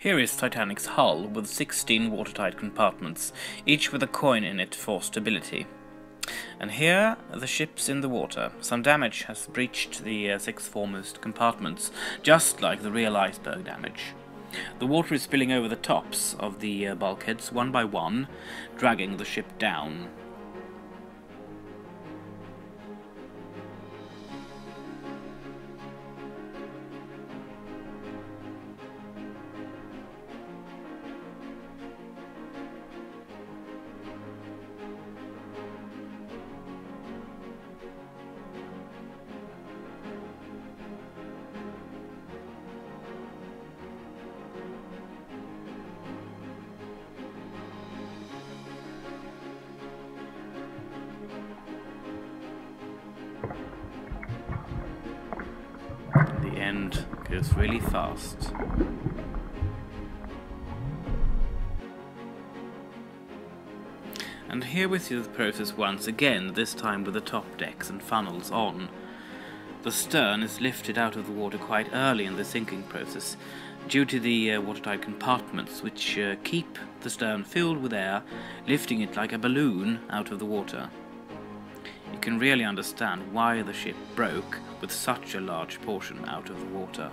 Here is Titanic's hull with 16 watertight compartments, each with a coin in it for stability. And here the ship's in the water. Some damage has breached the uh, six foremost compartments, just like the real iceberg damage. The water is spilling over the tops of the uh, bulkheads one by one, dragging the ship down. The end goes really fast. And here we see the process once again, this time with the top decks and funnels on. The stern is lifted out of the water quite early in the sinking process, due to the uh, watertight compartments which uh, keep the stern filled with air, lifting it like a balloon out of the water. You can really understand why the ship broke with such a large portion out of the water.